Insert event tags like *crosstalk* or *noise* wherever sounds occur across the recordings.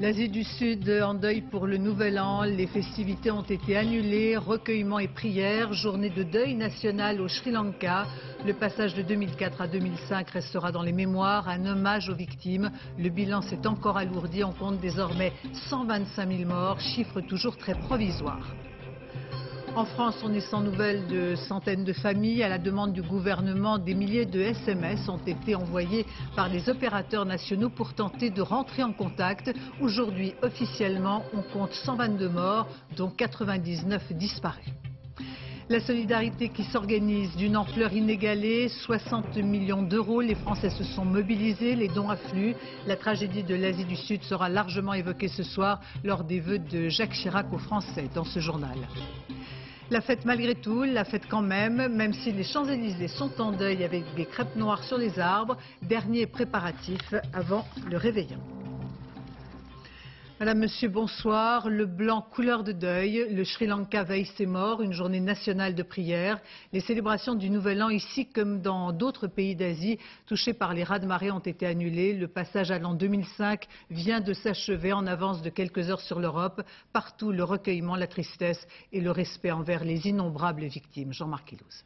L'Asie du Sud en deuil pour le Nouvel An. Les festivités ont été annulées. Recueillement et prières. Journée de deuil national au Sri Lanka. Le passage de 2004 à 2005 restera dans les mémoires. Un hommage aux victimes. Le bilan s'est encore alourdi. On compte désormais 125 000 morts. Chiffre toujours très provisoire. En France, on est sans nouvelles de centaines de familles. À la demande du gouvernement, des milliers de SMS ont été envoyés par les opérateurs nationaux pour tenter de rentrer en contact. Aujourd'hui, officiellement, on compte 122 morts, dont 99 disparus. La solidarité qui s'organise d'une ampleur inégalée, 60 millions d'euros. Les Français se sont mobilisés, les dons affluent. La tragédie de l'Asie du Sud sera largement évoquée ce soir lors des vœux de Jacques Chirac aux Français dans ce journal. La fête malgré tout, la fête quand même, même si les Champs-Élysées sont en deuil avec des crêpes noires sur les arbres, dernier préparatif avant le réveillon. Madame, Monsieur, bonsoir. Le blanc couleur de deuil. Le Sri Lanka veille ses morts, une journée nationale de prière. Les célébrations du Nouvel An ici comme dans d'autres pays d'Asie touchés par les rats de marée ont été annulées. Le passage à l'an 2005 vient de s'achever en avance de quelques heures sur l'Europe. Partout, le recueillement, la tristesse et le respect envers les innombrables victimes. Jean-Marc Ilouz.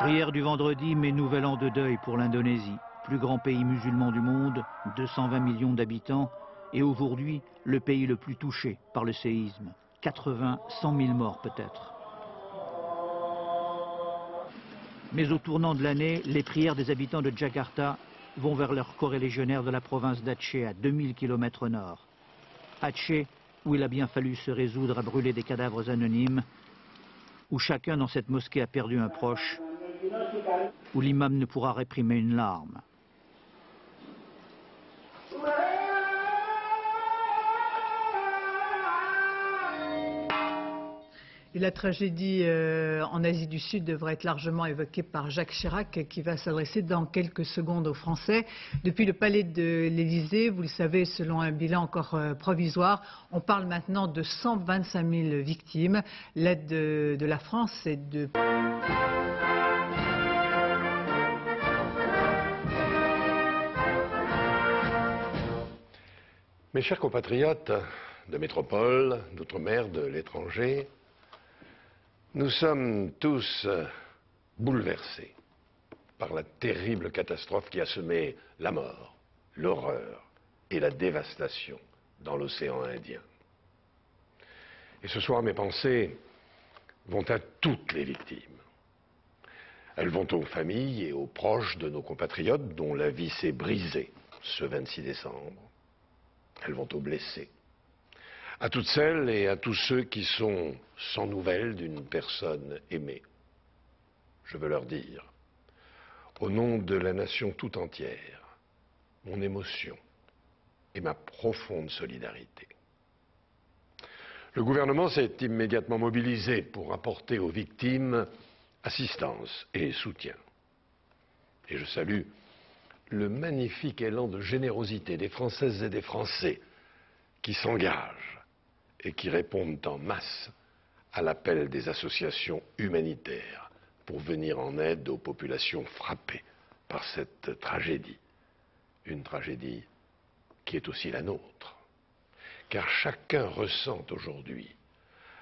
Prière du vendredi, mais nouvel an de deuil pour l'Indonésie plus grand pays musulman du monde, 220 millions d'habitants, et aujourd'hui le pays le plus touché par le séisme. 80, 100 000 morts peut-être. Mais au tournant de l'année, les prières des habitants de Jakarta vont vers leur corps-légionnaire de la province d'Aceh, à 2000 km au nord. Aceh, où il a bien fallu se résoudre à brûler des cadavres anonymes, où chacun dans cette mosquée a perdu un proche, où l'imam ne pourra réprimer une larme. La tragédie euh, en Asie du Sud devrait être largement évoquée par Jacques Chirac, qui va s'adresser dans quelques secondes aux Français. Depuis le palais de l'Élysée, vous le savez, selon un bilan encore euh, provisoire, on parle maintenant de 125 000 victimes. L'aide de, la France est de... Mes chers compatriotes de métropole, d'outre-mer, de l'étranger, nous sommes tous euh, bouleversés par la terrible catastrophe qui a semé la mort, l'horreur et la dévastation dans l'océan Indien. Et ce soir, mes pensées vont à toutes les victimes. Elles vont aux familles et aux proches de nos compatriotes dont la vie s'est brisée ce 26 décembre. Elles vont aux blessés à toutes celles et à tous ceux qui sont sans nouvelles d'une personne aimée. Je veux leur dire, au nom de la nation tout entière, mon émotion et ma profonde solidarité. Le gouvernement s'est immédiatement mobilisé pour apporter aux victimes assistance et soutien. Et je salue le magnifique élan de générosité des Françaises et des Français qui s'engagent et qui répondent en masse à l'appel des associations humanitaires pour venir en aide aux populations frappées par cette tragédie. Une tragédie qui est aussi la nôtre. Car chacun ressent aujourd'hui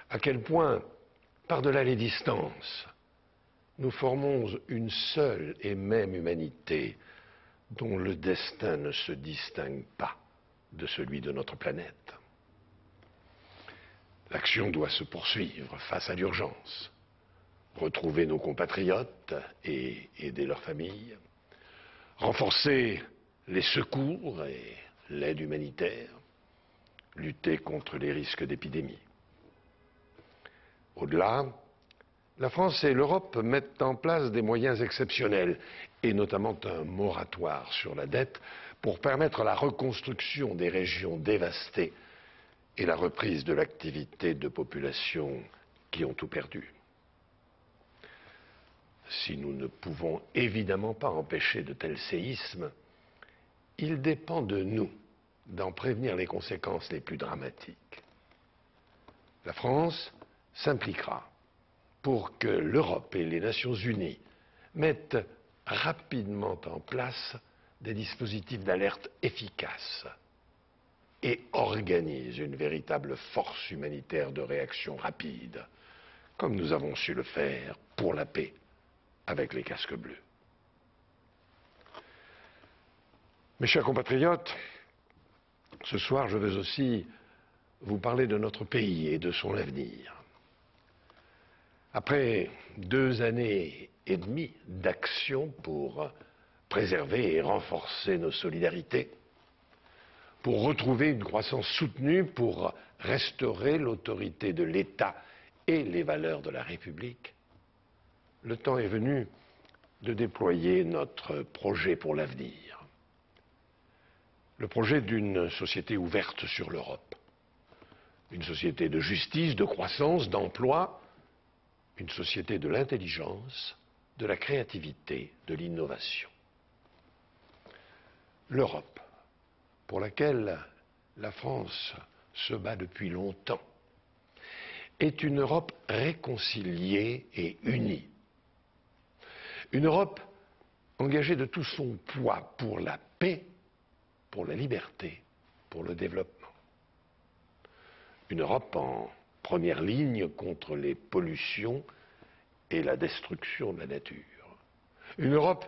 à quel point, par-delà les distances, nous formons une seule et même humanité dont le destin ne se distingue pas de celui de notre planète. L'action doit se poursuivre face à l'urgence. Retrouver nos compatriotes et aider leurs familles. Renforcer les secours et l'aide humanitaire. Lutter contre les risques d'épidémie. Au-delà, la France et l'Europe mettent en place des moyens exceptionnels, et notamment un moratoire sur la dette, pour permettre la reconstruction des régions dévastées et la reprise de l'activité de populations qui ont tout perdu. Si nous ne pouvons évidemment pas empêcher de tels séismes, il dépend de nous d'en prévenir les conséquences les plus dramatiques. La France s'impliquera pour que l'Europe et les Nations Unies mettent rapidement en place des dispositifs d'alerte efficaces et organise une véritable force humanitaire de réaction rapide, comme nous avons su le faire pour la paix avec les casques bleus. Mes chers compatriotes, ce soir je veux aussi vous parler de notre pays et de son avenir. Après deux années et demie d'action pour préserver et renforcer nos solidarités, pour retrouver une croissance soutenue, pour restaurer l'autorité de l'État et les valeurs de la République, le temps est venu de déployer notre projet pour l'avenir. Le projet d'une société ouverte sur l'Europe. Une société de justice, de croissance, d'emploi, une société de l'intelligence, de la créativité, de l'innovation. L'Europe, pour laquelle la France se bat depuis longtemps, est une Europe réconciliée et unie. Une Europe engagée de tout son poids pour la paix, pour la liberté, pour le développement. Une Europe en première ligne contre les pollutions et la destruction de la nature. Une Europe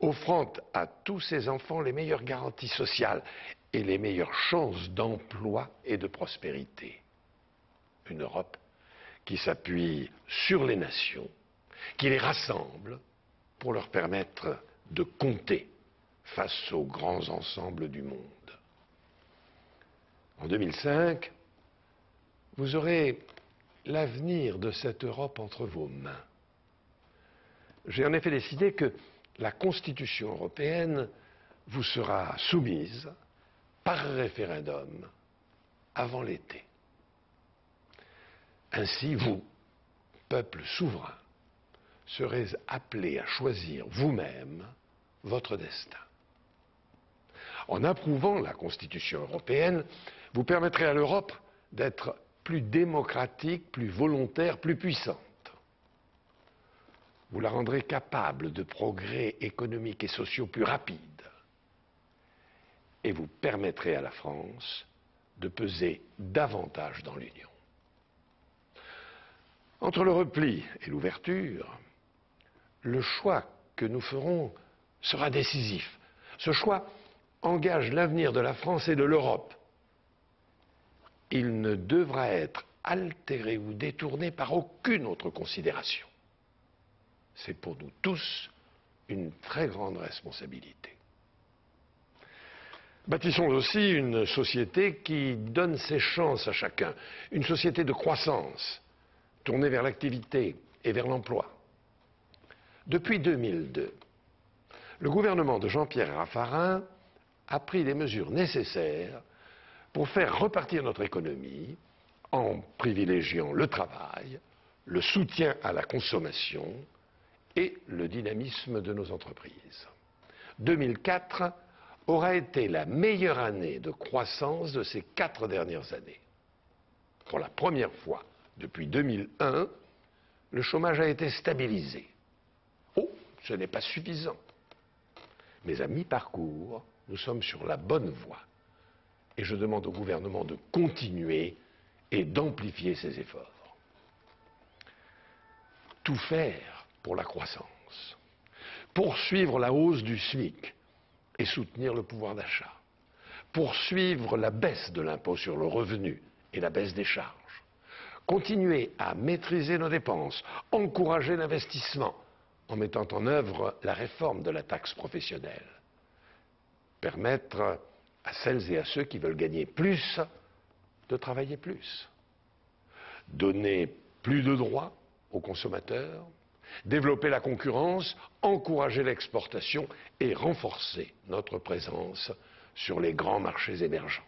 offrant à tous ses enfants les meilleures garanties sociales et les meilleures chances d'emploi et de prospérité. Une Europe qui s'appuie sur les nations, qui les rassemble pour leur permettre de compter face aux grands ensembles du monde. En 2005, vous aurez l'avenir de cette Europe entre vos mains. J'ai en effet décidé que la Constitution européenne vous sera soumise par référendum avant l'été. Ainsi, vous, peuple souverain, serez appelé à choisir vous-même votre destin. En approuvant la Constitution européenne, vous permettrez à l'Europe d'être plus démocratique, plus volontaire, plus puissante. Vous la rendrez capable de progrès économiques et sociaux plus rapides. Et vous permettrez à la France de peser davantage dans l'Union. Entre le repli et l'ouverture, le choix que nous ferons sera décisif. Ce choix engage l'avenir de la France et de l'Europe. Il ne devra être altéré ou détourné par aucune autre considération. C'est pour nous tous une très grande responsabilité. Bâtissons aussi une société qui donne ses chances à chacun, une société de croissance, tournée vers l'activité et vers l'emploi. Depuis 2002, le gouvernement de Jean-Pierre Raffarin a pris les mesures nécessaires pour faire repartir notre économie en privilégiant le travail, le soutien à la consommation et le dynamisme de nos entreprises. 2004 aura été la meilleure année de croissance de ces quatre dernières années. Pour la première fois depuis 2001, le chômage a été stabilisé. Oh, ce n'est pas suffisant. Mais à mi-parcours, nous sommes sur la bonne voie. Et je demande au gouvernement de continuer et d'amplifier ses efforts. Tout faire pour la croissance. Poursuivre la hausse du SMIC et soutenir le pouvoir d'achat. Poursuivre la baisse de l'impôt sur le revenu et la baisse des charges. Continuer à maîtriser nos dépenses, encourager l'investissement en mettant en œuvre la réforme de la taxe professionnelle, permettre à celles et à ceux qui veulent gagner plus de travailler plus, donner plus de droits aux consommateurs, développer la concurrence, encourager l'exportation et renforcer notre présence sur les grands marchés émergents.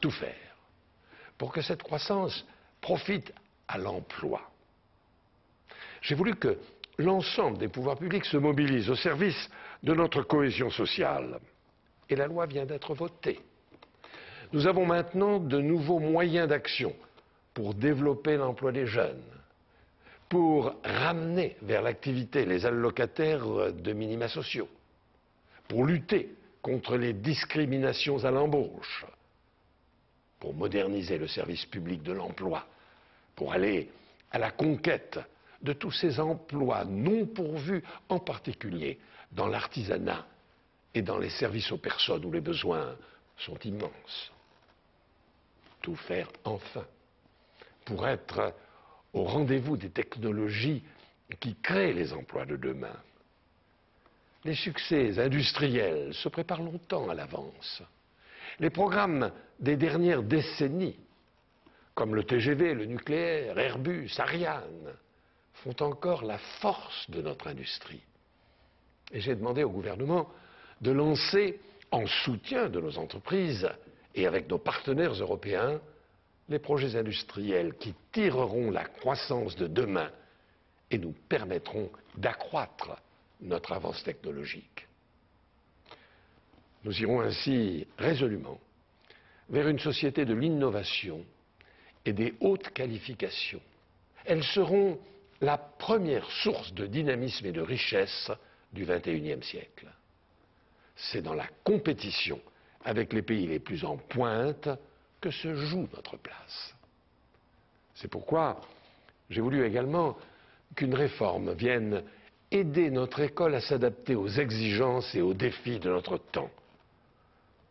Tout faire pour que cette croissance profite à l'emploi. J'ai voulu que l'ensemble des pouvoirs publics se mobilisent au service de notre cohésion sociale. Et la loi vient d'être votée. Nous avons maintenant de nouveaux moyens d'action pour développer l'emploi des jeunes, pour ramener vers l'activité les allocataires de minima sociaux, pour lutter contre les discriminations à l'embauche, pour moderniser le service public de l'emploi, pour aller à la conquête de tous ces emplois non pourvus, en particulier dans l'artisanat et dans les services aux personnes où les besoins sont immenses. Tout faire enfin pour être au rendez-vous des technologies qui créent les emplois de demain. Les succès industriels se préparent longtemps à l'avance. Les programmes des dernières décennies, comme le TGV, le nucléaire, Airbus, Ariane, font encore la force de notre industrie. Et j'ai demandé au gouvernement de lancer, en soutien de nos entreprises et avec nos partenaires européens, les projets industriels qui tireront la croissance de demain et nous permettront d'accroître notre avance technologique. Nous irons ainsi résolument vers une société de l'innovation et des hautes qualifications. Elles seront la première source de dynamisme et de richesse du XXIe siècle. C'est dans la compétition avec les pays les plus en pointe que se joue notre place. C'est pourquoi j'ai voulu également qu'une réforme vienne aider notre école à s'adapter aux exigences et aux défis de notre temps.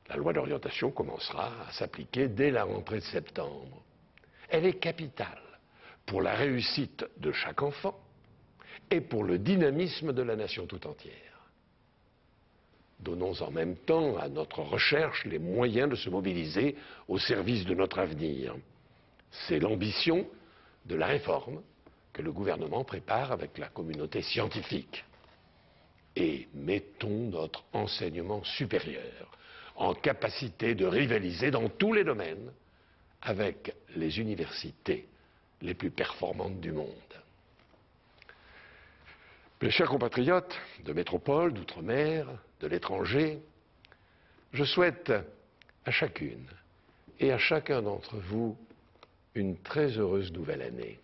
La loi d'orientation commencera à s'appliquer dès la rentrée de septembre. Elle est capitale pour la réussite de chaque enfant et pour le dynamisme de la nation tout entière. Donnons en même temps à notre recherche les moyens de se mobiliser au service de notre avenir. C'est l'ambition de la réforme que le gouvernement prépare avec la communauté scientifique. Et mettons notre enseignement supérieur en capacité de rivaliser dans tous les domaines avec les universités les plus performantes du monde. Mes chers compatriotes de métropole, d'outre-mer, de l'étranger, je souhaite à chacune et à chacun d'entre vous une très heureuse nouvelle année.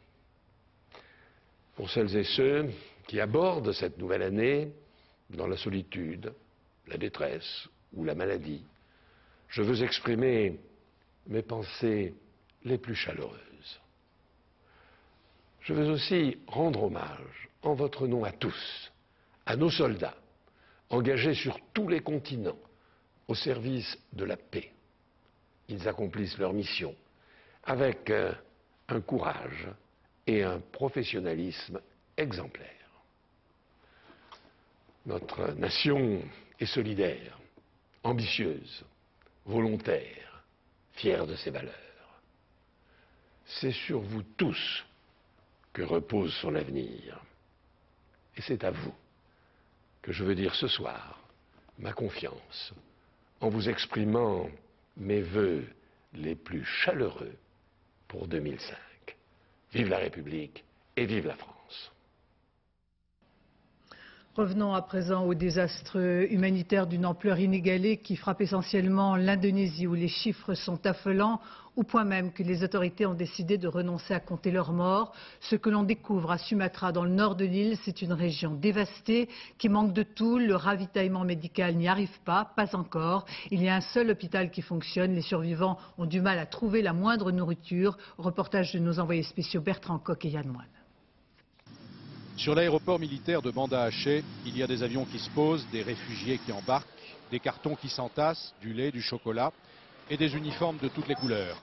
Pour celles et ceux qui abordent cette nouvelle année dans la solitude, la détresse ou la maladie, je veux exprimer mes pensées les plus chaleureuses. Je veux aussi rendre hommage en votre nom à tous, à nos soldats, engagés sur tous les continents au service de la paix. Ils accomplissent leur mission avec un courage et un professionnalisme exemplaire. Notre nation est solidaire, ambitieuse, volontaire, fière de ses valeurs. C'est sur vous tous que repose son avenir. Et c'est à vous que je veux dire ce soir ma confiance en vous exprimant mes voeux les plus chaleureux pour 2005. Vive la République et vive la France. Revenons à présent au désastre humanitaire d'une ampleur inégalée qui frappe essentiellement l'Indonésie où les chiffres sont affolants, au point même que les autorités ont décidé de renoncer à compter leurs morts. Ce que l'on découvre à Sumatra, dans le nord de l'île, c'est une région dévastée qui manque de tout. Le ravitaillement médical n'y arrive pas, pas encore. Il y a un seul hôpital qui fonctionne. Les survivants ont du mal à trouver la moindre nourriture. Reportage de nos envoyés spéciaux Bertrand Coq et Yann Moine. Sur l'aéroport militaire de Banda Aceh, il y a des avions qui se posent, des réfugiés qui embarquent, des cartons qui s'entassent, du lait, du chocolat et des uniformes de toutes les couleurs.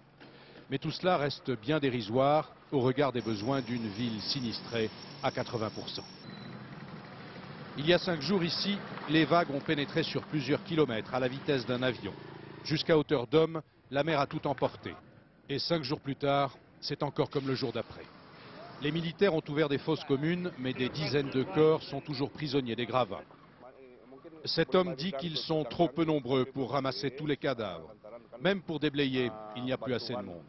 Mais tout cela reste bien dérisoire au regard des besoins d'une ville sinistrée à 80%. Il y a cinq jours ici, les vagues ont pénétré sur plusieurs kilomètres à la vitesse d'un avion. Jusqu'à hauteur d'homme, la mer a tout emporté. Et cinq jours plus tard, c'est encore comme le jour d'après. Les militaires ont ouvert des fosses communes, mais des dizaines de corps sont toujours prisonniers des gravats. Cet homme dit qu'ils sont trop peu nombreux pour ramasser tous les cadavres. Même pour déblayer, il n'y a plus assez de monde.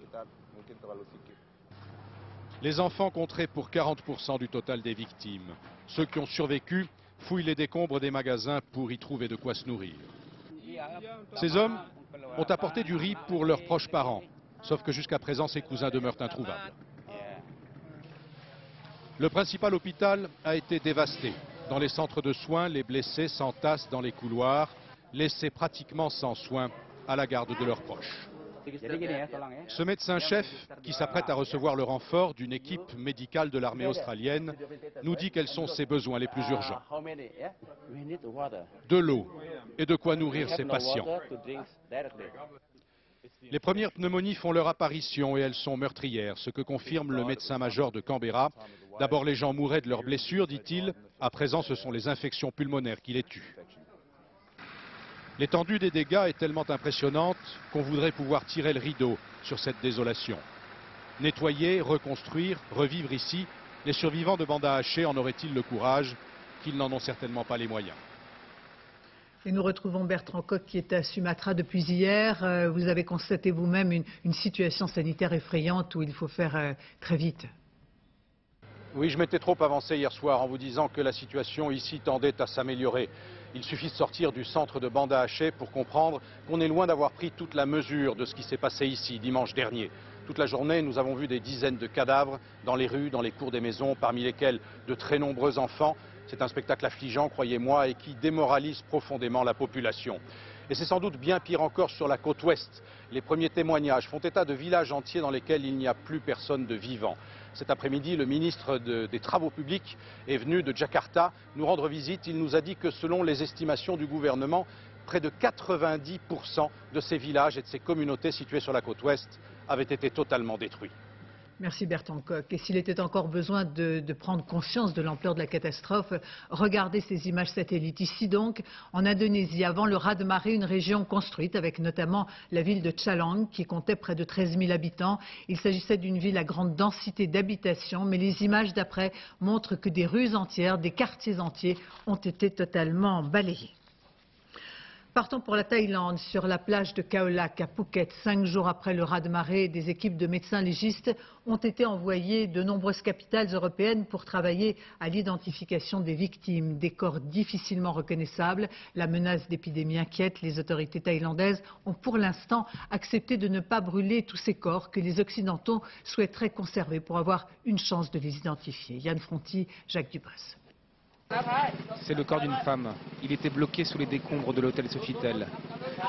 Les enfants compteraient pour 40% du total des victimes. Ceux qui ont survécu fouillent les décombres des magasins pour y trouver de quoi se nourrir. Ces hommes ont apporté du riz pour leurs proches parents, sauf que jusqu'à présent, ces cousins demeurent introuvables. Le principal hôpital a été dévasté. Dans les centres de soins, les blessés s'entassent dans les couloirs, laissés pratiquement sans soins à la garde de leurs proches. Ce médecin-chef, qui s'apprête à recevoir le renfort d'une équipe médicale de l'armée australienne, nous dit quels sont ses besoins les plus urgents. De l'eau et de quoi nourrir ses patients. Les premières pneumonies font leur apparition et elles sont meurtrières, ce que confirme le médecin-major de Canberra. D'abord, les gens mouraient de leurs blessures, dit-il. À présent, ce sont les infections pulmonaires qui les tuent. L'étendue des dégâts est tellement impressionnante qu'on voudrait pouvoir tirer le rideau sur cette désolation. Nettoyer, reconstruire, revivre ici, les survivants de Banda Haché en auraient-ils le courage qu'ils n'en ont certainement pas les moyens? Et nous retrouvons Bertrand Coq qui est à Sumatra depuis hier. Euh, vous avez constaté vous-même une, situation sanitaire effrayante où il faut faire euh, très vite. Oui, je m'étais trop avancé hier soir en vous disant que la situation ici tendait à s'améliorer. Il suffit de sortir du centre de Banda Haché pour comprendre qu'on est loin d'avoir pris toute la mesure de ce qui s'est passé ici dimanche dernier. Toute la journée, nous avons vu des dizaines de cadavres dans les rues, dans les cours des maisons, parmi lesquels de très nombreux enfants. C'est un spectacle affligeant, croyez-moi, et qui démoralise profondément la population. Et c'est sans doute bien pire encore sur la côte ouest. Les premiers témoignages font état de villages entiers dans lesquels il n'y a plus personne de vivant. Cet après-midi, le ministre des Travaux publics est venu de Jakarta nous rendre visite. Il nous a dit que selon les estimations du gouvernement, près de 90% de ces villages et de ces communautés situées sur la côte ouest avaient été totalement détruits. Merci Bertrand Coq. Et s'il était encore besoin de, prendre conscience de l'ampleur de la catastrophe, regardez ces images satellites. Ici donc, en Indonésie, avant le raz-de-marée, une région construite avec notamment la ville de Chalang qui comptait près de 13 000 habitants. Il s'agissait d'une ville à grande densité d'habitation, mais les images d'après montrent que des rues entières, des quartiers entiers ont été totalement balayés. Partons pour la Thaïlande, sur la plage de Kaolak à Phuket. Cinq jours après le raz-de-marée, des équipes de médecins légistes ont été envoyées de nombreuses capitales européennes pour travailler à l'identification des victimes. Des corps difficilement reconnaissables. La menace d'épidémie inquiète. Les autorités thaïlandaises ont pour l'instant accepté de ne pas brûler tous ces corps que les Occidentaux souhaiteraient conserver pour avoir une chance de les identifier. Yann Fronti, Jacques Dubras. C'est le corps d'une femme. Il était bloqué sous les décombres de l'hôtel Sofitel.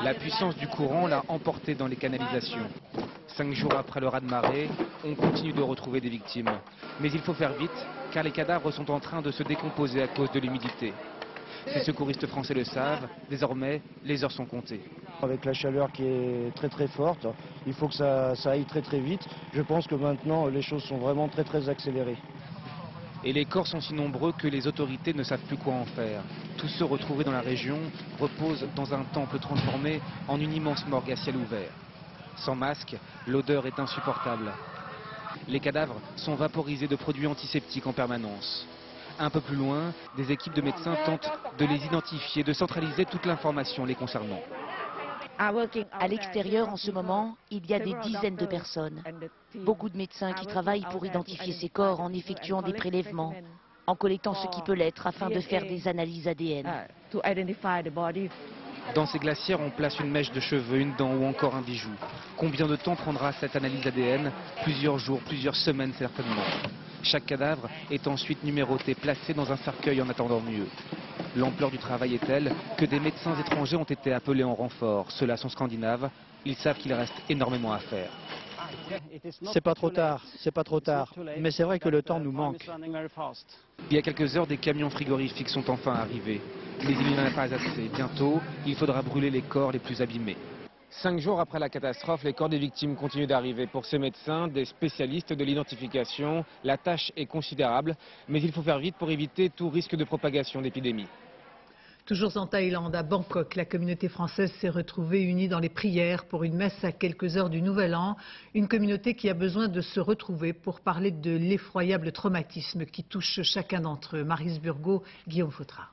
La puissance du courant l'a emporté dans les canalisations. Cinq jours après le raz-de-marée, on continue de retrouver des victimes. Mais il faut faire vite, car les cadavres sont en train de se décomposer à cause de l'humidité. Les secouristes français le savent, désormais, les heures sont comptées. Avec la chaleur qui est très très forte, il faut que ça, ça aille très très vite. Je pense que maintenant, les choses sont vraiment très très accélérées. Et les corps sont si nombreux que les autorités ne savent plus quoi en faire. Tous ceux retrouvés dans la région reposent dans un temple transformé en une immense morgue à ciel ouvert. Sans masque, l'odeur est insupportable. Les cadavres sont vaporisés de produits antiseptiques en permanence. Un peu plus loin, des équipes de médecins tentent de les identifier, de centraliser toute l'information les concernant. À l'extérieur, en ce moment, il y a des dizaines de personnes. Beaucoup de médecins qui travaillent pour identifier ces corps en effectuant des prélèvements, en collectant ce qui peut l'être afin de faire des analyses ADN. Dans ces glacières, on place une mèche de cheveux, une dent ou encore un bijou. Combien de temps prendra cette analyse ADN Plusieurs jours, plusieurs semaines certainement. Chaque cadavre est ensuite numéroté, placé dans un cercueil en attendant mieux. L'ampleur du travail est telle que des médecins étrangers ont été appelés en renfort. Ceux-là sont scandinaves. Ils savent qu'il reste énormément à faire. C'est pas trop tard, c'est pas trop tard. Mais c'est vrai que le temps nous manque. Il y a quelques heures, des camions frigorifiques sont enfin arrivés. Mais il n'y en a pas assez. Bientôt, il faudra brûler les corps les plus abîmés. Cinq jours après la catastrophe, les corps des victimes continuent d'arriver. Pour ces médecins, des spécialistes de l'identification, la tâche est considérable, mais il faut faire vite pour éviter tout risque de propagation d'épidémie. Toujours en Thaïlande, à Bangkok, la communauté française s'est retrouvée unie dans les prières pour une messe à quelques heures du Nouvel An. Une communauté qui a besoin de se retrouver pour parler de l'effroyable traumatisme qui touche chacun d'entre eux. Maris Burgot, Guillaume Fautra.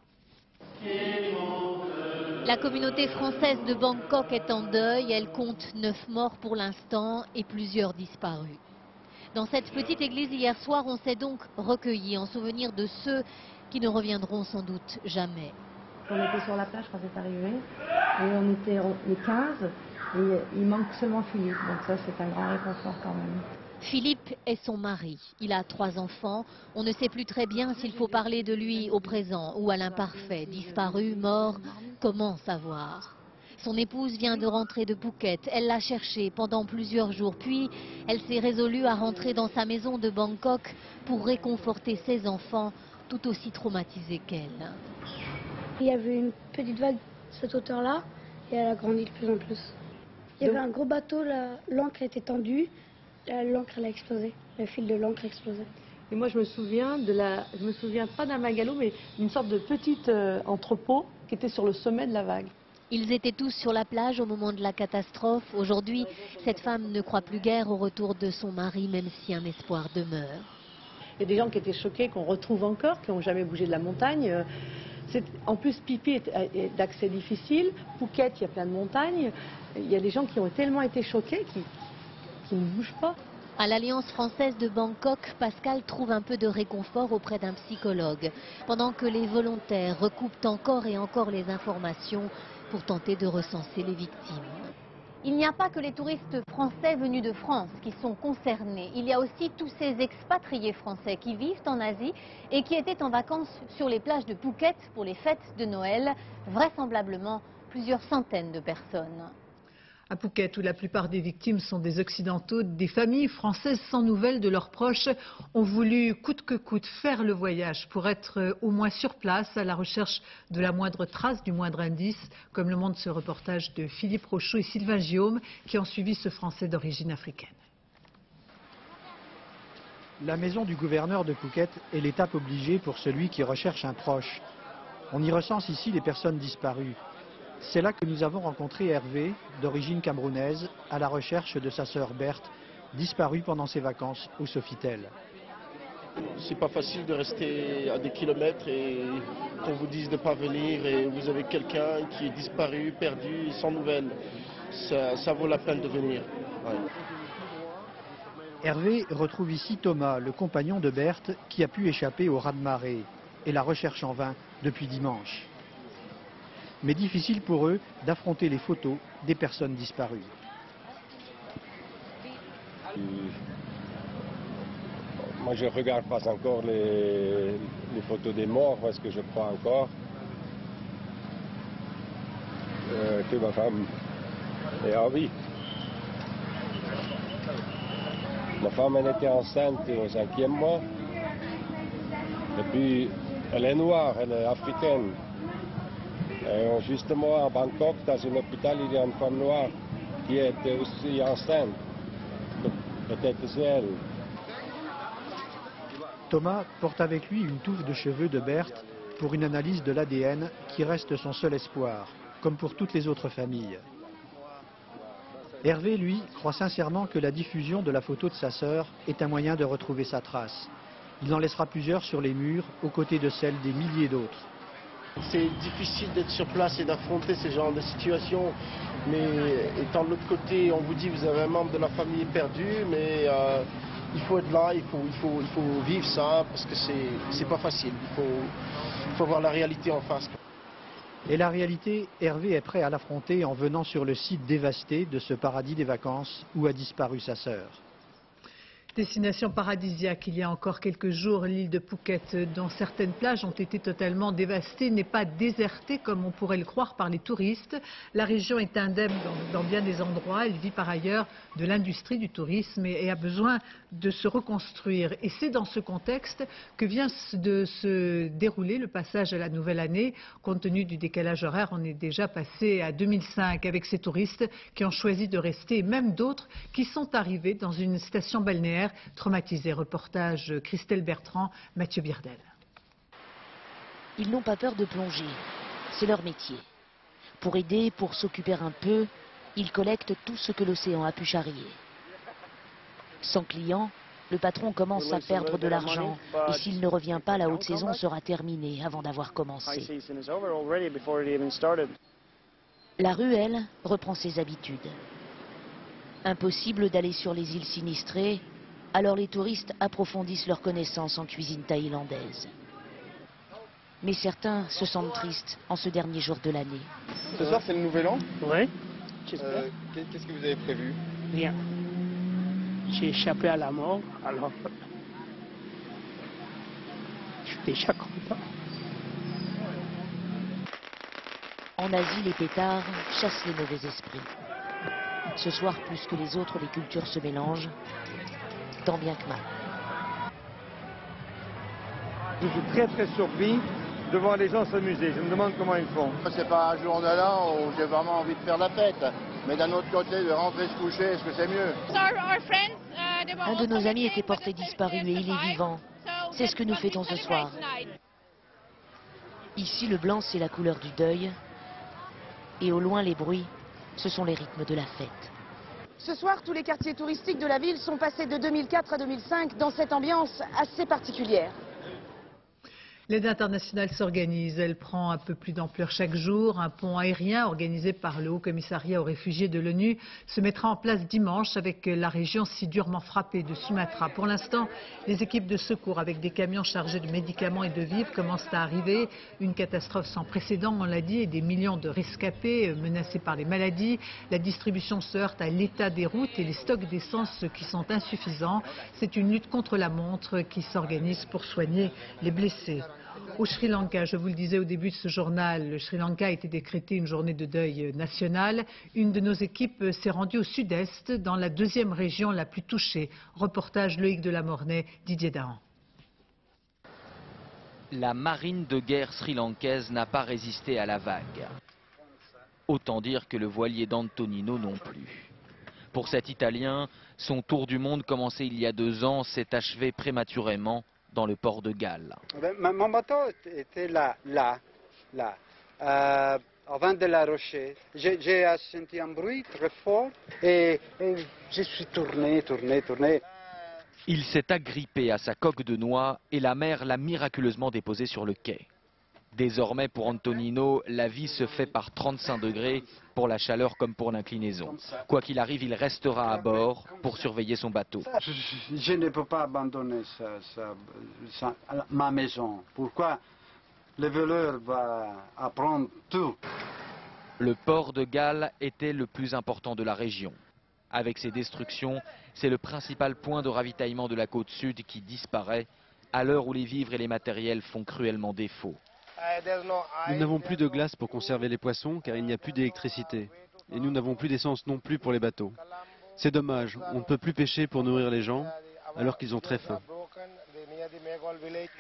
La communauté française de Bangkok est en deuil. Elle compte neuf morts pour l'instant et plusieurs disparus. Dans cette petite église hier soir, on s'est donc recueilli en souvenir de ceux qui ne reviendront sans doute jamais. On était sur la plage quand c'est arrivé et on était les 15 et il manque seulement Philippe. Donc ça c'est un grand réconfort quand même. Philippe est son mari. Il a trois enfants. On ne sait plus très bien s'il faut parler de lui au présent ou à l'imparfait. Disparu, mort, comment savoir? Son épouse vient de rentrer de Phuket. Elle l'a cherché pendant plusieurs jours. Puis, elle s'est résolue à rentrer dans sa maison de Bangkok pour réconforter ses enfants, tout aussi traumatisés qu'elle. Il y avait une petite vague de cette hauteur-là et elle a grandi de plus en plus. Il y avait un gros bateau, l'encre était tendue, l'encre a explosé, le fil de l'encre a explosé. Et moi je me souviens de la, je me souviens pas d'un magalo, mais d'une sorte de petit euh, entrepôt qui était sur le sommet de la vague. Ils étaient tous sur la plage au moment de la catastrophe. Aujourd'hui, cette femme ne croit plus guère au retour de son mari, même si un espoir demeure. Il y a des gens qui étaient choqués, qu'on retrouve encore, qui n'ont jamais bougé de la montagne. En plus, Pipi est d'accès difficile. Phuket, il y a plein de montagnes. Il y a des gens qui ont tellement été choqués qui ne bougent pas. À l'Alliance française de Bangkok, Pascal trouve un peu de réconfort auprès d'un psychologue, pendant que les volontaires recoupent encore et encore les informations pour tenter de recenser les victimes. Il n'y a pas que les touristes français venus de France qui sont concernés. Il y a aussi tous ces expatriés français qui vivent en Asie et qui étaient en vacances sur les plages de Phuket pour les fêtes de Noël, vraisemblablement plusieurs centaines de personnes. À Phuket, où la plupart des victimes sont des Occidentaux, des familles françaises sans nouvelles de leurs proches ont voulu coûte que coûte faire le voyage pour être euh, au moins sur place à la recherche de la moindre trace, du moindre indice, comme le montre ce reportage de Philippe Rochaud et Sylvain Guillaume qui ont suivi ce Français d'origine africaine. La maison du gouverneur de Phuket est l'étape obligée pour celui qui recherche un proche. On y recense ici les personnes disparues. C'est là que nous avons rencontré Hervé, d'origine camerounaise, à la recherche de sa sœur Berthe, disparue pendant ses vacances au Sofitel. C'est pas facile de rester à des kilomètres et qu'on vous dise de ne pas venir et vous avez quelqu'un qui est disparu, perdu, sans nouvelles. Ça, vaut la peine de venir. Hervé retrouve ici Thomas, le compagnon de Berthe, qui a pu échapper au raz-de-marée et la recherche en vain depuis dimanche mais difficile pour eux d'affronter les photos des personnes disparues. Moi, je ne regarde pas encore les, photos des morts parce que je crois encore euh, que ma femme est en vie. Ma femme, elle était enceinte au cinquième mois. Et puis, elle est noire, elle est africaine. Euh, justement, à Bangkok, dans un hôpital, il y a une femme noire qui était aussi enceinte. Peut-être c'est elle. Thomas porte avec lui une touffe de cheveux de Berthe pour une analyse de l'ADN qui reste son seul espoir, comme pour toutes les autres familles. Hervé, lui, croit sincèrement que la diffusion de la photo de sa sœur est un moyen de retrouver sa trace. Il en laissera plusieurs sur les murs, aux côtés de celles des milliers d'autres. C'est difficile d'être sur place et d'affronter ce genre de situation. Mais étant de l'autre côté, on vous dit vous avez un membre de la famille perdu, mais euh, il faut être là, il faut, vivre ça parce que c'est pas facile. Il faut voir la réalité en face. Et la réalité, Hervé est prêt à l'affronter en venant sur le site dévasté de ce paradis des vacances où a disparu sa sœur. Destination paradisiaque, il y a encore quelques jours, l'île de Phuket, dont certaines plages ont été totalement dévastées, n'est pas désertée comme on pourrait le croire par les touristes. La région est indemne dans, bien des endroits. Elle vit par ailleurs de l'industrie du tourisme et, a besoin de se reconstruire. Et c'est dans ce contexte que vient de se dérouler le passage à la nouvelle année. Compte tenu du décalage horaire, on est déjà passé à 2005 avec ces touristes qui ont choisi de rester, et même d'autres qui sont arrivés dans une station balnéaire traumatisé. Reportage Christelle Bertrand, Mathieu Birdel. Ils n'ont pas peur de plonger. C'est leur métier. Pour aider, pour s'occuper un peu, ils collectent tout ce que l'océan a pu charrier. Sans clients, le patron commence à perdre de l'argent et s'il ne revient pas, la haute saison sera terminée avant d'avoir commencé. La ruelle reprend ses habitudes. Impossible d'aller sur les îles sinistrées alors les touristes approfondissent leurs connaissances en cuisine thaïlandaise. Mais certains se sentent tristes en ce dernier jour de l'année. Ce soir, c'est le nouvel an Oui. euh, Qu'est-ce que vous avez prévu Rien. j'ai échappé à la mort, alors je suis déjà content. En Asie, les pétards chassent les mauvais esprits. Ce soir, plus que les autres, les cultures se mélangent, tant bien que mal. Je suis très très surpris de voir les gens s'amuser. Je me demande comment ils font. C'est pas un jour de l'an où j'ai vraiment envie de faire la fête. Mais d'un autre côté, de rentrer se coucher, est-ce que c'est mieux? Un de nos amis était porté disparu et il est vivant. C'est ce que nous fêtons ce soir. Ici, le blanc, c'est la couleur du deuil. Et au loin, les bruits, ce sont les rythmes de la fête. Ce soir, tous les quartiers touristiques de la ville sont passés de 2004 à 2005 dans cette ambiance assez particulière. L'aide internationale s'organise. Elle prend un peu plus d'ampleur chaque jour. Un pont aérien organisé par le Haut Commissariat aux réfugiés de l'ONU se mettra en place dimanche avec la région si durement frappée de Sumatra. Pour l'instant, les équipes de secours avec des camions chargés de médicaments et de vivres commencent à arriver. Une catastrophe sans précédent, on l'a dit, et des millions de rescapés menacés par les maladies. La distribution se heurte à l'état des routes et les stocks d'essence qui sont insuffisants. C'est une lutte contre la montre qui s'organise pour soigner les blessés. Au Sri Lanka, je vous le disais au début de ce journal, le Sri Lanka a été décrété une journée de deuil national. Une de nos équipes s'est rendue au sud-est, dans la deuxième région la plus touchée. Reportage Loïc de la Mornay, Didier Dahan. La marine de guerre sri-lankaise n'a pas résisté à la vague. Autant dire que le voilier d'Antonino non plus. Pour cet Italien, son tour du monde commencé il y a deux ans s'est achevé prématurément dans le port de Galles. Mon bateau était là, là, là, euh, avant de la rocher. J'ai senti un bruit très fort et, et je suis tourné, tourné, tourné. Il s'est agrippé à sa coque de noix et la mer l'a miraculeusement déposé sur le quai. Désormais, pour Antonino, la vie se fait par 35 degrés, pour la chaleur comme pour l'inclinaison. Quoi qu'il arrive, il restera à bord pour surveiller son bateau. Je, ne peux pas abandonner ma maison. Pourquoi? Le voleur va apprendre tout. Le port de Galles était le plus important de la région. Avec ses destructions, c'est le principal point de ravitaillement de la côte sud qui disparaît à l'heure où les vivres et les matériels font cruellement défaut. Nous n'avons plus de glace pour conserver les poissons car il n'y a plus d'électricité. Et nous n'avons plus d'essence non plus pour les bateaux. C'est dommage, on ne peut plus pêcher pour nourrir les gens alors qu'ils ont très faim.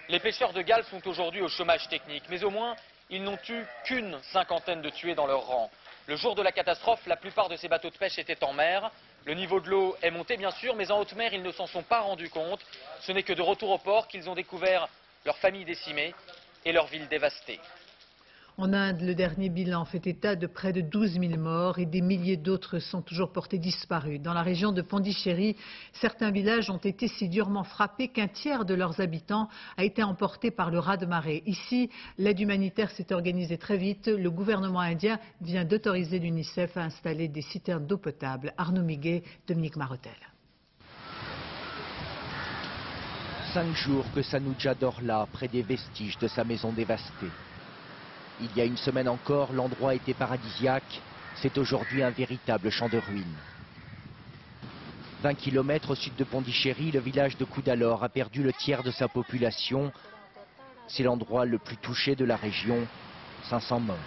Les pêcheurs de Galles sont aujourd'hui au chômage technique, mais au moins ils n'ont eu qu'une cinquantaine de tués dans leur rang. Le jour de la catastrophe, la plupart de ces bateaux de pêche étaient en mer. Le niveau de l'eau est monté bien sûr, mais en haute mer, ils ne s'en sont pas rendus compte. Ce n'est que de retour au port qu'ils ont découvert leur famille décimée et leur ville dévastée. En Inde, le dernier bilan fait état de près de 12 000 morts et des milliers d'autres sont toujours portés disparus. Dans la région de Pondichéry, certains villages ont été si durement frappés qu'un tiers de leurs habitants a été emporté par le raz-de-marée. Ici, l'aide humanitaire s'est organisée très vite. Le gouvernement indien vient d'autoriser l'UNICEF à installer des citernes d'eau potable. Arnaud Miguet, Dominique Marotel. Cinq jours que Sanuja dort là, près des vestiges de sa maison dévastée. Il y a une semaine encore, l'endroit était paradisiaque. C'est aujourd'hui un véritable champ de ruines. 20 km au sud de Pondichéry, le village de Koudalor a perdu le tiers de sa population. C'est l'endroit le plus touché de la région, 500 morts.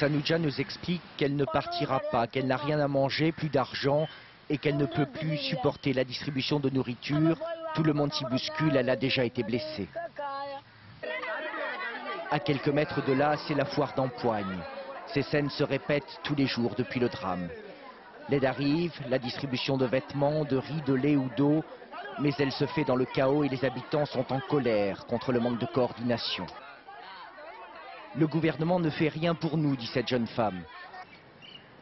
Sanuja nous explique qu'elle ne partira pas, qu'elle n'a rien à manger, plus d'argent et qu'elle ne peut plus supporter la distribution de nourriture. Tout le monde s'y bouscule, elle a déjà été blessée. À quelques mètres de là, c'est la foire d'empoigne. Ces scènes se répètent tous les jours depuis le drame. L'aide arrive, la distribution de vêtements, de riz, de lait ou d'eau, mais elle se fait dans le chaos et les habitants sont en colère contre le manque de coordination. Le gouvernement ne fait rien pour nous, dit cette jeune femme.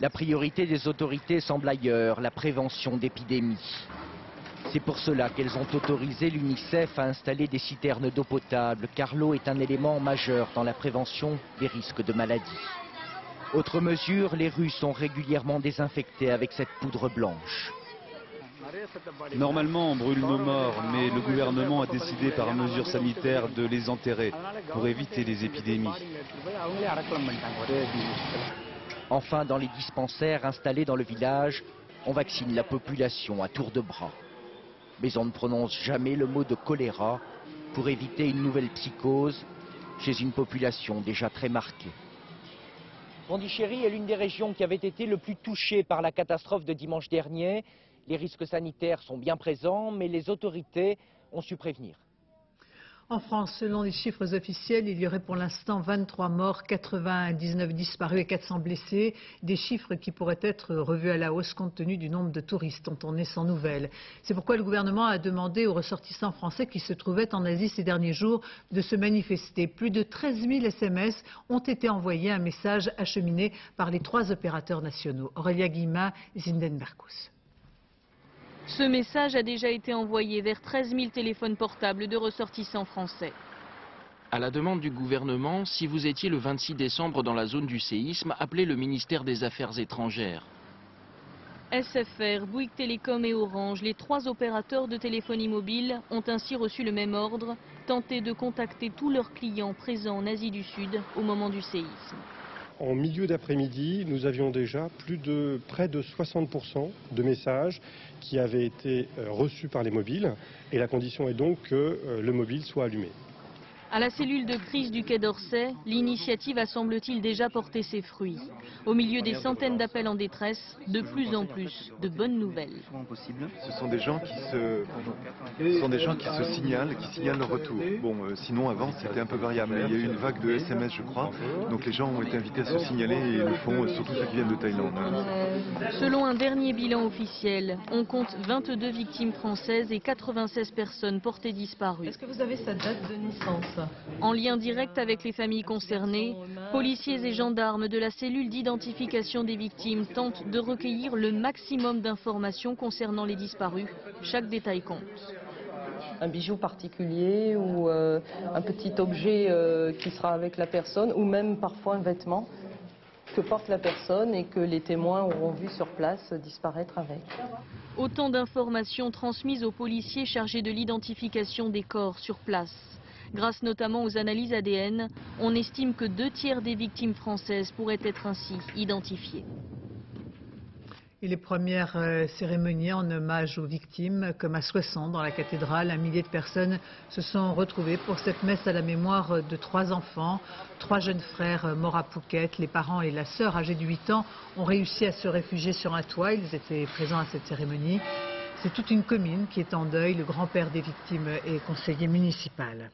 La priorité des autorités semble ailleurs, la prévention d'épidémies. C'est pour cela qu'elles ont autorisé l'UNICEF à installer des citernes d'eau potable, car l'eau est un élément majeur dans la prévention des risques de maladies. Autre mesure, les rues sont régulièrement désinfectées avec cette poudre blanche. Normalement, on brûle nos morts, mais le gouvernement a décidé par mesure sanitaire de les enterrer pour éviter les épidémies. Enfin, dans les dispensaires installés dans le village, On vaccine la population à tour de bras. Mais on ne prononce jamais le mot de choléra pour éviter une nouvelle psychose chez une population déjà très marquée. Pondichéry est l'une des régions qui avait été le plus touchée par la catastrophe de dimanche dernier. Les risques sanitaires sont bien présents, mais les autorités ont su prévenir. En France, selon les chiffres officiels, il y aurait pour l'instant 23 morts, 99 disparus et 400 blessés. Des chiffres qui pourraient être revus à la hausse compte tenu du nombre de touristes dont on est sans nouvelles. C'est pourquoi le gouvernement a demandé aux ressortissants français qui se trouvaient en Asie ces derniers jours de se manifester. Plus de 13 000 SMS ont été envoyés, un message acheminé par les trois opérateurs nationaux. Aurélia Guima, Zindenberkus. Ce message a déjà été envoyé vers 13 000 téléphones portables de ressortissants français. À la demande du gouvernement, si vous étiez le 26 décembre dans la zone du séisme, appelez le ministère des Affaires étrangères. SFR, Bouygues Télécom et Orange, les trois opérateurs de téléphonie mobile, ont ainsi reçu le même ordre, tenter de contacter tous leurs clients présents en Asie du Sud au moment du séisme. En milieu d'après-midi, nous avions déjà près de 60% de messages qui avaient été euh, reçus par les mobiles et la condition est donc que euh, le mobile soit allumé. À la cellule de crise du Quai d'Orsay, l'initiative a semble-t-il déjà porté ses fruits. Au milieu des centaines d'appels en détresse, de plus en plus de bonnes nouvelles. Ce sont des gens qui se, ce sont des gens qui se signalent, qui signalent leur retour. Bon, euh, sinon avant c'était un peu variable. Il y a eu une vague de SMS, je crois. Donc les gens ont été invités à se signaler et le font, surtout ceux qui viennent de Thaïlande. Selon un dernier bilan officiel, on compte 22 victimes françaises et 96 personnes portées disparues. Est-ce que vous avez sa date de naissance? En lien direct avec les familles concernées, policiers et gendarmes de la cellule d'identification des victimes tentent de recueillir le maximum d'informations concernant les disparus. Chaque détail compte un bijou particulier ou euh, un petit objet euh, qui sera avec la personne ou même parfois un vêtement que porte la personne et que les témoins auront vu sur place disparaître avec. Autant d'informations transmises aux policiers chargés de l'identification des corps sur place. Grâce notamment aux analyses ADN, on estime que deux tiers des victimes françaises pourraient être ainsi identifiées. Et les premières euh, cérémonies en hommage aux victimes, comme à Soissons, dans la cathédrale, un millier de personnes se sont retrouvées pour cette messe à la mémoire de trois enfants, trois jeunes frères morts à Phuket. Les parents et la sœur, âgés de 8 ans, ont réussi à se réfugier sur un toit. Ils étaient présents à cette cérémonie. C'est toute une commune qui est en deuil. Le grand-père des victimes est conseiller municipal.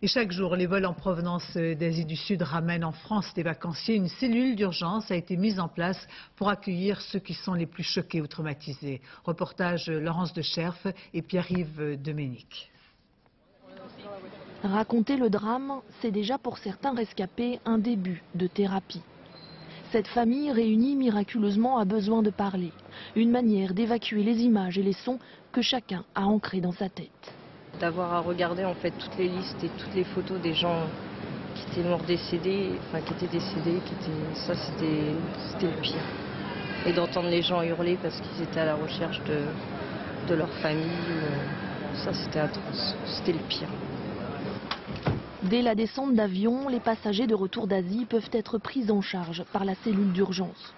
Et chaque jour, les vols en provenance d'Asie du Sud ramènent en France des vacanciers. Une cellule d'urgence a été mise en place pour accueillir ceux qui sont les plus choqués ou traumatisés. Reportage Laurence de Scherf et Pierre-Yves Deménic. Raconter le drame, c'est déjà pour certains rescapés un début de thérapie. Cette famille réunie miraculeusement a besoin de parler, une manière d'évacuer les images et les sons que chacun a ancrés dans sa tête. D'avoir à regarder en fait toutes les listes et toutes les photos des gens qui étaient morts décédés, enfin qui étaient décédés, qui étaient, ça c'était le pire. Et d'entendre les gens hurler parce qu'ils étaient à la recherche de, de leur famille, euh, ça c'était atroce, c'était le pire. Dès la descente d'avion, les passagers de retour d'Asie peuvent être pris en charge par la cellule d'urgence.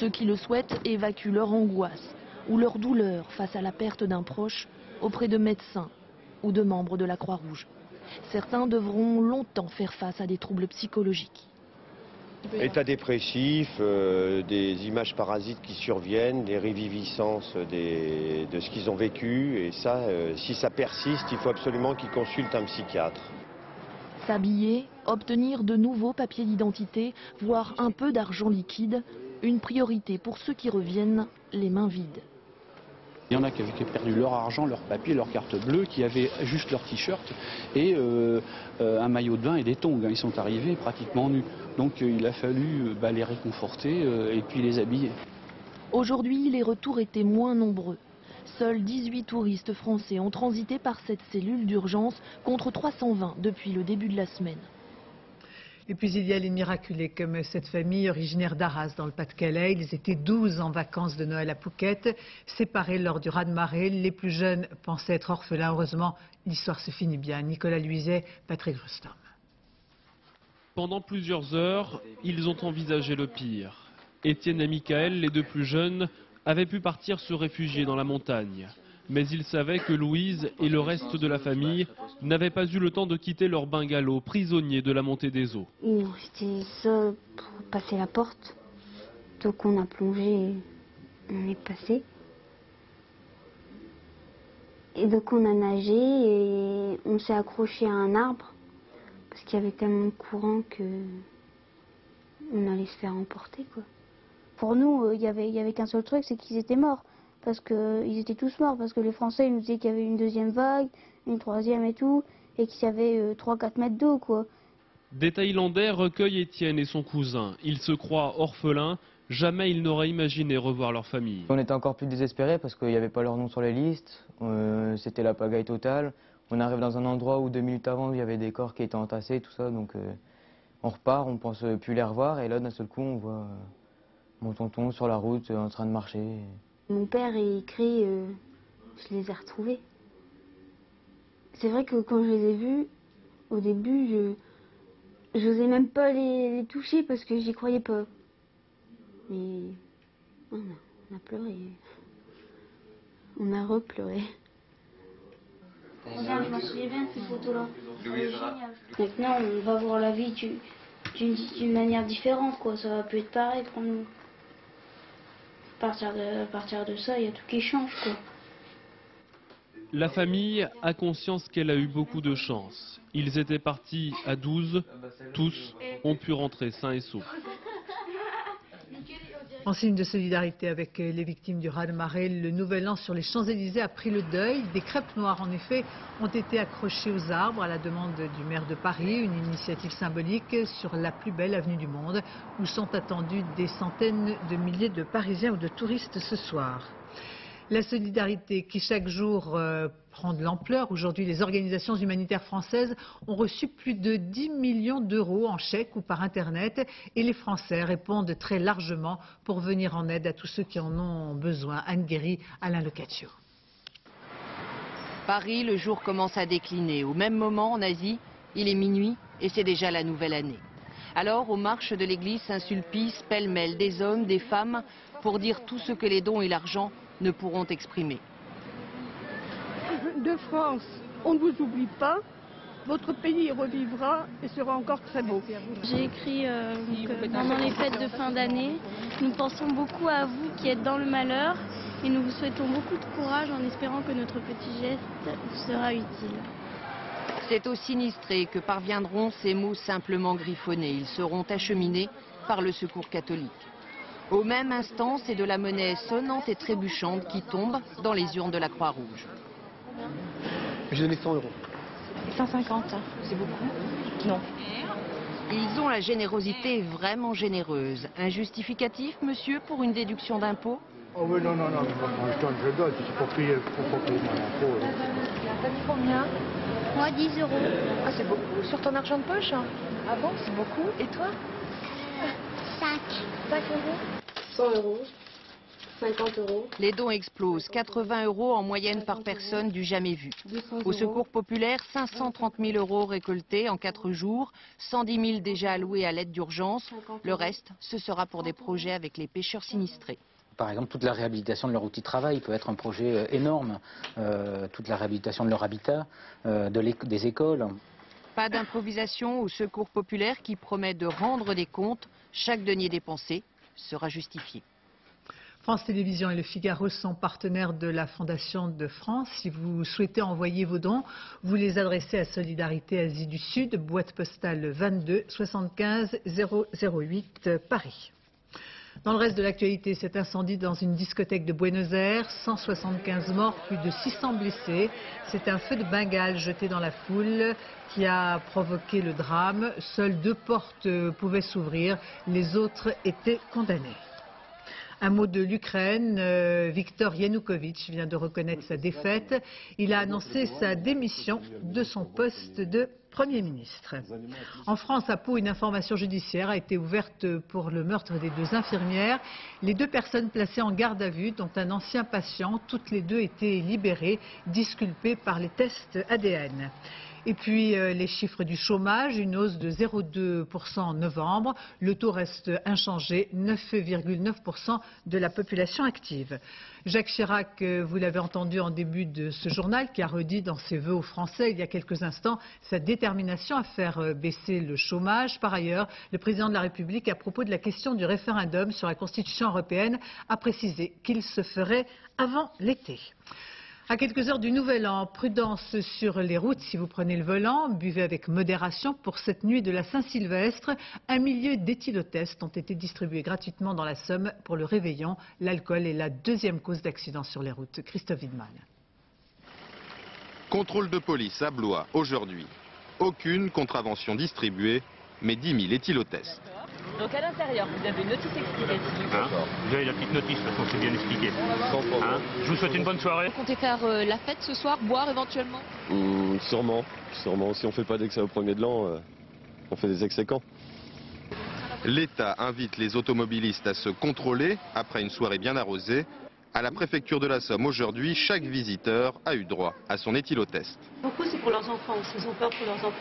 Ceux qui le souhaitent évacuent leur angoisse ou leur douleur face à la perte d'un proche auprès de médecins ou de membres de la Croix-Rouge. Certains devront longtemps faire face à des troubles psychologiques. État dépressif, euh, des images parasites qui surviennent, des réviviscences de ce qu'ils ont vécu. Et ça, euh, si ça persiste, il faut absolument qu'ils consultent un psychiatre. S'habiller, obtenir de nouveaux papiers d'identité, voire un peu d'argent liquide, une priorité pour ceux qui reviennent les mains vides. Il y en a qui avaient perdu leur argent, leur papier, leur carte bleue, qui avaient juste leur t-shirt et euh, euh, un maillot de bain et des tongs. Ils sont arrivés pratiquement nus. Donc euh, il a fallu bah, les réconforter et puis les habiller. Aujourd'hui, les retours étaient moins nombreux. Seuls 18 touristes français ont transité par cette cellule d'urgence contre 320 depuis le début de la semaine. Et puis il y a les miraculés comme cette famille originaire d'Arras dans le Pas-de-Calais. Ils étaient 12 en vacances de Noël à Phuket, séparés lors du raz-de-marée. Les plus jeunes pensaient être orphelins. Heureusement, l'histoire se finit bien. Nicolas Luiset, Patrick Rustam. Pendant plusieurs heures, ils ont envisagé le pire. Étienne et Michael, les deux plus jeunes, avaient pu partir se réfugier dans la montagne. Mais ils savaient que Louise et le reste de la famille n'avaient pas eu le temps de quitter leur bungalow, prisonniers de la montée des eaux. Il nous restait ça pour passer la porte. Donc on a plongé, on est passé. Et donc on a nagé et on s'est accroché à un arbre parce qu'il y avait tellement de courant que on allait se faire emporter quoi. Pour nous, euh, il y avait, y avait qu'un seul truc, c'est qu'ils étaient morts. Parce qu'ils étaient tous morts, parce que les Français ils nous disaient qu'il y avait une deuxième vague, une troisième et tout, et qu'il y avait 3-4 euh, mètres d'eau quoi. Des Thaïlandais recueillent Étienne et son cousin. Ils se croient orphelins. Jamais ils n'auraient imaginé revoir leur famille. On était encore plus désespérés parce qu'il n'y avait pas leur nom sur les listes. Euh, c'était la pagaille totale. On arrive dans un endroit où deux minutes avant, il y avait des corps qui étaient entassés, tout ça. Donc on repart, on pense plus les revoir. Et là, d'un seul coup, on voit mon tonton sur la route en train de marcher. Mon père et écrit, euh, je les ai retrouvés. C'est vrai que quand je les ai vus, au début, je n'osais même pas les, toucher parce que j'y croyais pas. Mais on a, on a pleuré. On a repleuré. Regarde, je m'en souviens bien de ces photos-là. Maintenant, on va voir la vie d'une manière différente, quoi. Ça va plus être pareil pour nous. Partir de, ça, il y a tout qui change. La famille a conscience qu'elle a eu beaucoup de chance. Ils étaient partis à 12, tous ont pu rentrer sains et saufs. En signe de solidarité avec les victimes du raz-de-marée, le Nouvel An sur les Champs-Élysées a pris le deuil. Des crêpes noires, en effet, ont été accrochées aux arbres à la demande du maire de Paris, une initiative symbolique sur la plus belle avenue du monde, où sont attendus des centaines de milliers de Parisiens ou de touristes ce soir. La solidarité qui chaque jour euh, prend de l'ampleur. Aujourd'hui, les organisations humanitaires françaises ont reçu plus de 10 millions d'euros en chèques ou par Internet et les Français répondent très largement pour venir en aide à tous ceux qui en ont besoin. Anne Guéry, Alain Lecaccio. Paris, le jour commence à décliner. Au même moment, en Asie, il est minuit et c'est déjà la nouvelle année. Alors, aux marches de l'église Saint-Sulpice, pêle-mêle des hommes, des femmes, pour dire tout ce que les dons et l'argent ne pourront exprimer. De France, on ne vous oublie pas. Votre pays revivra et sera encore très beau. J'ai écrit euh, euh, pendant les fêtes de fin d'année. Nous pensons beaucoup à vous qui êtes dans le malheur et nous vous souhaitons beaucoup de courage en espérant que notre petit geste vous sera utile. C'est aux sinistrés que parviendront ces mots simplement griffonnés. Ils seront acheminés par le secours catholique. Au même instant, c'est de la monnaie sonnante et trébuchante qui tombe dans les urnes de la Croix-Rouge. J'ai donné 100 euros. 150, c'est beaucoup Non. Ils ont la générosité vraiment généreuse. Un justificatif, monsieur, pour une déduction d'impôt? Oh oui, non, non, non, je donne, je donne, c'est pour payer, pour payer mon impôt. T'as mis combien? Moi, 10 euros. Ah, c'est beaucoup. Sur ton argent de poche Ah bon, c'est beaucoup. Et toi? 5. 5 euros? 100 euros. 50 euros. Les dons explosent. 80 euros en moyenne par personne du jamais vu. Au secours populaire, 530 000 euros récoltés en 4 jours, 110 000 déjà alloués à l'aide d'urgence. Le reste, ce sera pour des projets avec les pêcheurs sinistrés. Par exemple, toute la réhabilitation de leur outil de travail peut être un projet euh, énorme. Euh, toute la réhabilitation de leur habitat, euh, des écoles. Pas d'improvisation au secours populaire qui promet de rendre des comptes. Chaque denier dépensé sera justifié. France Télévisions et Le Figaro sont partenaires de la Fondation de France. Si vous souhaitez envoyer vos dons, vous les adressez à Solidarité Asie du Sud, boîte postale 22 75 008 Paris. Dans le reste de l'actualité, cet incendie dans une discothèque de Buenos Aires, 175 morts, plus de 600 blessés. C'est un feu de Bengale jeté dans la foule qui a provoqué le drame. Seules deux portes pouvaient s'ouvrir, les autres étaient condamnées. Un mot de l'Ukraine. Euh, Viktor Yanukovych vient de reconnaître sa défaite. Il a annoncé sa démission de son poste de Premier ministre. En France, à Pau, une information judiciaire a été ouverte pour le meurtre des deux infirmières. Les deux personnes placées en garde à vue, dont un ancien patient, toutes les deux étaient libérées, disculpées par les tests ADN. Et puis euh, les chiffres du chômage, une hausse de 0,2% en novembre. Le taux reste inchangé, 9,9% de la population active. Jacques Chirac, euh, vous l'avez entendu en début de ce journal, qui a redit dans ses vœux aux Français il y a quelques instants sa détermination à faire euh, baisser le chômage. Par ailleurs, le président de la République, à propos de la question du référendum sur la Constitution européenne, a précisé qu'il se ferait avant l'été. À quelques heures du Nouvel An, prudence sur les routes si vous prenez le volant, buvez avec modération. Pour cette nuit de la Saint-Sylvestre, un millier d'éthylotests ont été distribués gratuitement dans la Somme pour le réveillon. L'alcool est la deuxième cause d'accident sur les routes. Christophe Widman. Contrôle de police à Blois aujourd'hui. Aucune contravention distribuée, mais 10 000 éthylotests. Donc à l'intérieur, vous avez une notice explicative. Hein vous avez la petite notice, toute façon, c'est bien expliqué. Hein Je vous souhaite une bonne soirée. Vous comptez faire euh, la fête ce soir, boire éventuellement? Mmh, Sûrement, sûrement. Si on fait pas d'excès au premier de l'an, euh, on fait des excès quand? L'État invite les automobilistes à se contrôler après une soirée bien arrosée. À la préfecture de la Somme aujourd'hui, chaque visiteur a eu droit à son éthylotest. Beaucoup, c'est pour leurs enfants aussi. Ils ont peur pour leurs enfants.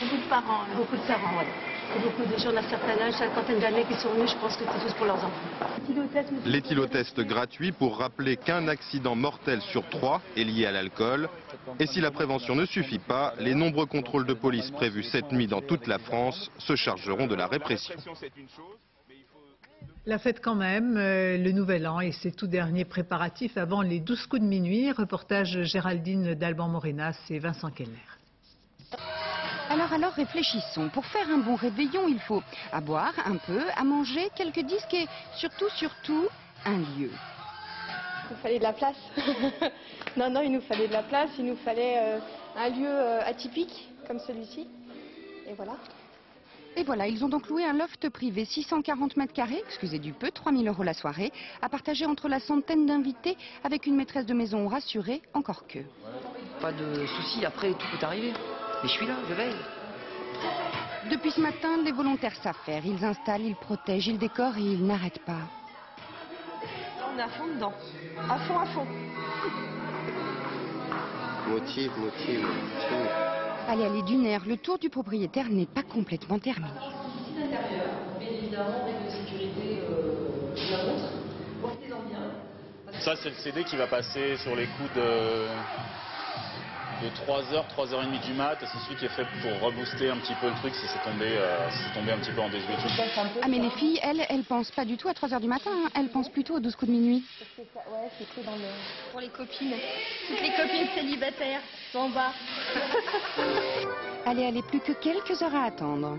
Beaucoup de parents. hein. Beaucoup de parents, oui. Beaucoup de gens d'un certain âge, cinquantaine d'années qui sont venus, je pense que c'est tous pour leurs enfants. L'éthylotest gratuit pour rappeler qu'un accident mortel sur trois est lié à l'alcool. Et si la prévention ne suffit pas, les nombreux contrôles de police prévus cette nuit dans toute la France se chargeront de la répression. La fête quand même, euh, le Nouvel An et ses tout derniers préparatifs avant les 12 coups de minuit. Reportage Géraldine d'Alban-Morinas et Vincent Keller. Alors, alors, réfléchissons. Pour faire un bon réveillon, il faut à boire un peu, à manger, quelques disques et surtout, surtout, un lieu. Il nous fallait de la place. *laughs* non, non, il nous fallait de la place, il nous fallait euh, un lieu euh, atypique comme celui-ci. Et voilà. Et voilà, ils ont donc loué un loft privé 640 mètres carrés, excusez du peu, 3000 euros la soirée, à partager entre la centaine d'invités avec une maîtresse de maison rassurée, encore que. Pas de soucis, après tout peut arriver. Mais je suis là, je veille. Depuis ce matin, les volontaires savent faire. Ils installent, ils protègent, ils décorent et ils n'arrêtent pas. On est à fond dedans. À fond, à fond. Motive, motive, motive. Allez, allez, d'une air, le tour du propriétaire n'est pas complètement terminé. Bien évidemment, règles de sécurité la montre. Profitez-en bien. Ça, c'est le CD qui va passer sur les coups de, de 3h, 3h30 du mat. C'est celui qui est fait pour rebooster un petit peu le truc si c'est tombé, euh, si c'est tombé un petit peu en désuétude. Ah, mais les filles, elles, elles pensent pas du tout à 3h du matin, hein. elles pensent plutôt aux 12 coups de minuit. Ouais, c'est dans le... Pour les copines. Toutes les copines célibataires sont en bas. Allez, allez, plus que quelques heures à attendre.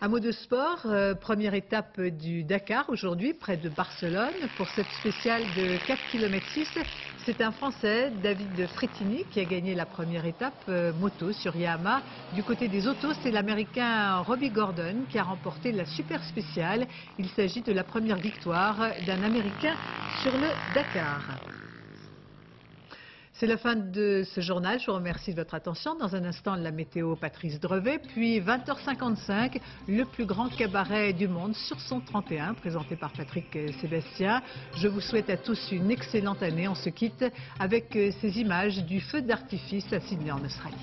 Un mot de sport, euh, première étape du Dakar aujourd'hui, près de Barcelone. Pour cette spéciale de 4 km 6, c'est un Français, David Frétini, qui a gagné la première étape euh, moto sur Yamaha. Du côté des autos, c'est l'Américain Robbie Gordon qui a remporté la super spéciale. Il s'agit de la première victoire d'un Américain sur le Dakar. C'est la fin de ce journal. Je vous remercie de votre attention. Dans un instant, la météo Patrice Drevet. Puis 20h55, le plus grand cabaret du monde sur son 31, présenté par Patrick Sébastien. Je vous souhaite à tous une excellente année. On se quitte avec ces images du feu d'artifice à Sydney en Australie.